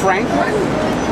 Franklin?